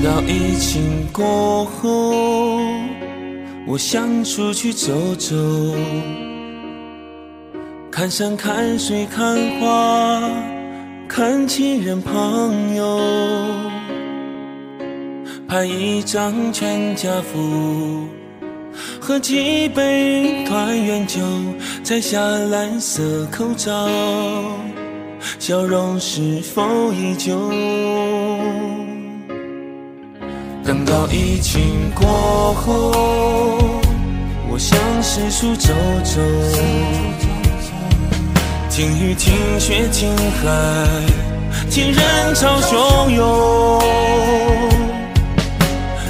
到疫情过后，我想出去走走，看山看水看花，看亲人朋友，拍一张全家福，喝几杯团圆酒，摘下蓝色口罩，笑容是否依旧？等到疫情过后，我想四处走走，听雨听雪听海，听人潮汹涌，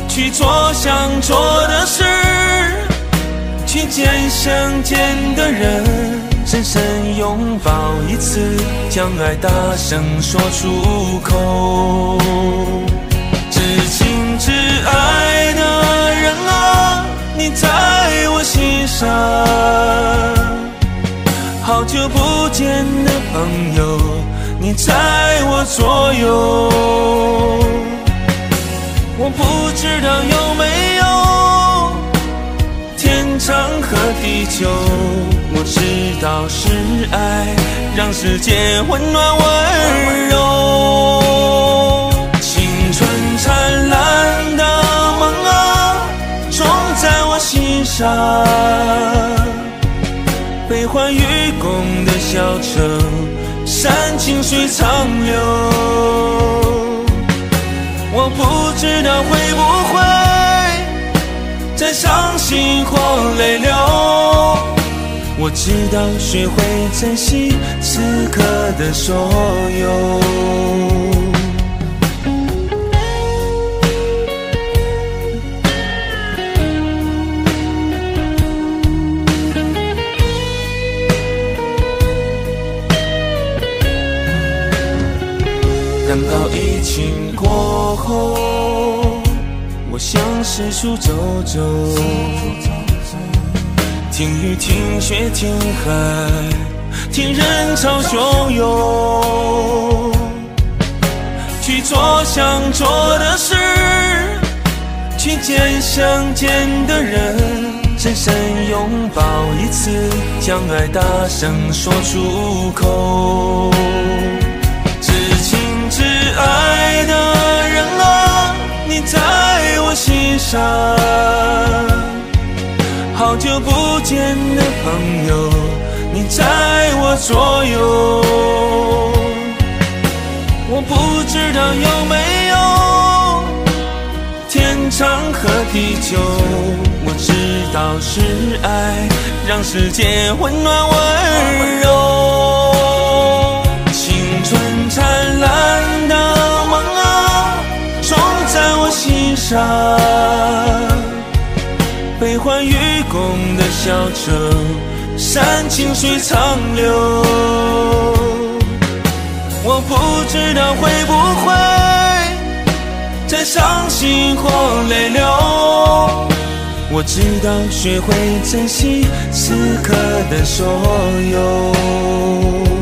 去做想做的事，去见想见的人，深深拥抱一次，将爱大声说出口。好久不见的朋友，你在我左右。我不知道有没有天长和地久，我知道是爱让世界温暖温柔。青春灿烂的梦啊，种在我心上。悲欢与小城，山清水长流。我不知道会不会再伤心或泪流，我知道学会珍惜此刻的所有。等到疫情过后，我想四处走走，听雨听雪听海，听人潮汹涌，去做想做的事，去见想见的人，深深拥抱一次，将爱大声说出口。上。好久不见的朋友，你在我左右。我不知道有没有天长和地久，我知道是爱让世界温暖温柔。青春灿烂的梦啊，种在我心上。悲欢与共的小城，山清水长流。我不知道会不会再伤心或泪流，我知道学会珍惜此刻的所有。